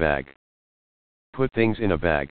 Bag. Put things in a bag.